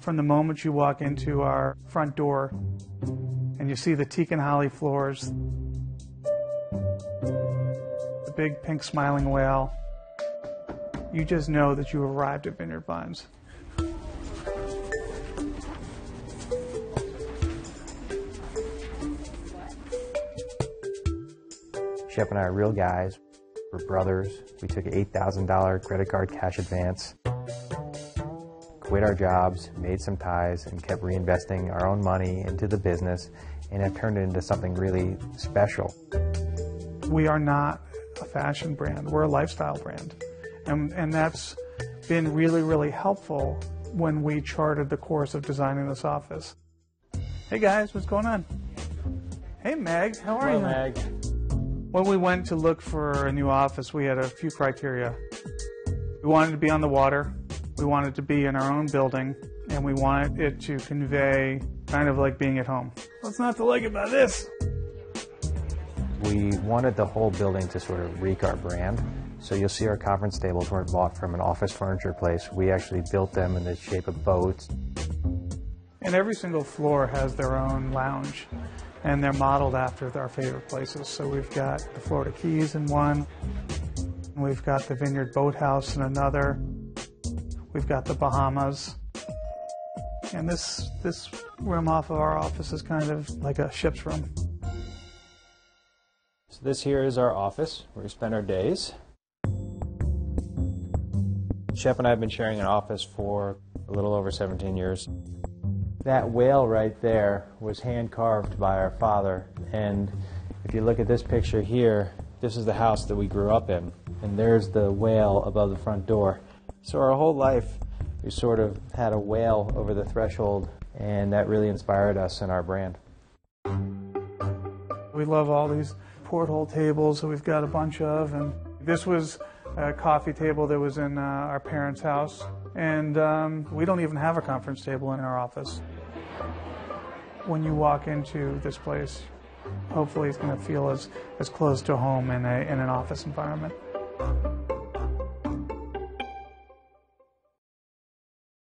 From the moment you walk into our front door and you see the teak and holly floors, the big pink smiling whale, you just know that you arrived at Vineyard Vines. Shep and I are real guys. We're brothers. We took an $8,000 credit card cash advance, quit our jobs, made some ties, and kept reinvesting our own money into the business and have turned it into something really special. We are not a fashion brand, we're a lifestyle brand. And, and that's been really, really helpful when we charted the course of designing this office. Hey guys, what's going on? Hey Meg, how are Hello, you? Meg. When we went to look for a new office, we had a few criteria. We wanted to be on the water, we wanted to be in our own building, and we wanted it to convey kind of like being at home. What's not to like about this? We wanted the whole building to sort of reek our brand. So you'll see our conference tables weren't bought from an office furniture place. We actually built them in the shape of boats. And every single floor has their own lounge, and they're modeled after our favorite places. So we've got the Florida Keys in one, we've got the Vineyard Boathouse in another, we've got the Bahamas. And this this room off of our office is kind of like a ship's room. So this here is our office where we spend our days. Shep and I have been sharing an office for a little over 17 years. That whale right there was hand carved by our father, and if you look at this picture here, this is the house that we grew up in, and there's the whale above the front door. So our whole life, we sort of had a whale over the threshold, and that really inspired us in our brand. We love all these porthole tables that we've got a bunch of, and this was a coffee table that was in uh, our parents' house, and um, we don't even have a conference table in our office. When you walk into this place, hopefully it's going to feel as, as close to home in, a, in an office environment.